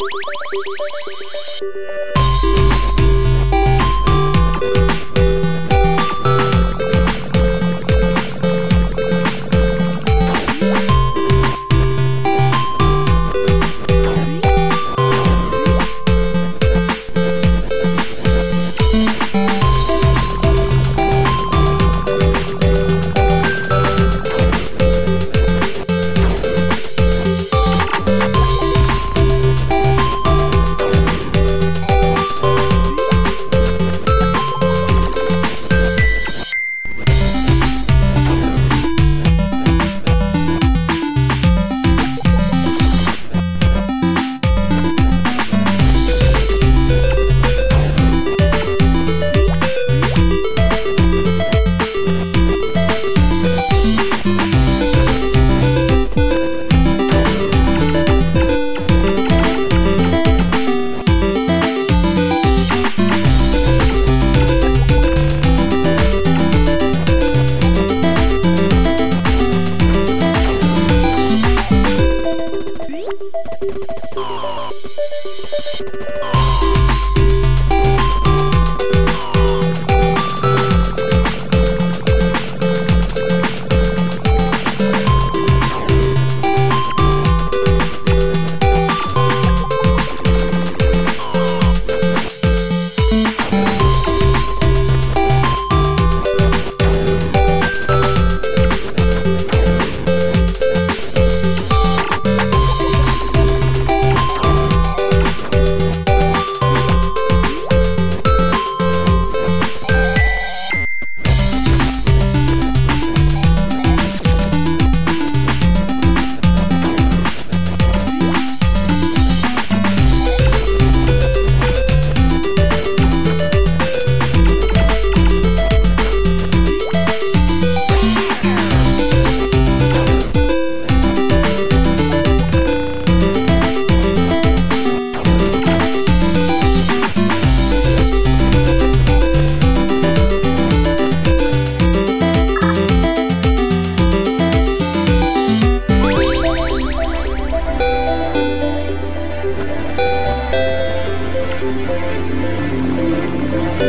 you Oh. Thank you.